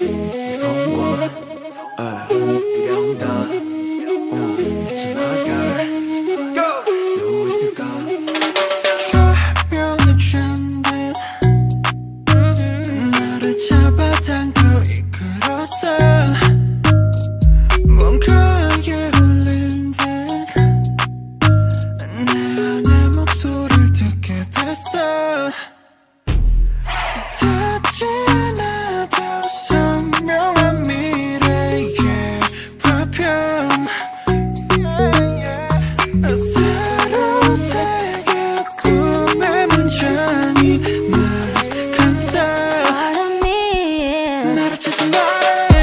성과 아, 두려운다. 미친 나갈 수 있을까? 좌면이 찬듯 나를 잡아 당겨 이끌어, 뭉클하게 흘린 듯내 안의 목소리를 듣게 됐어. Not a chance, not a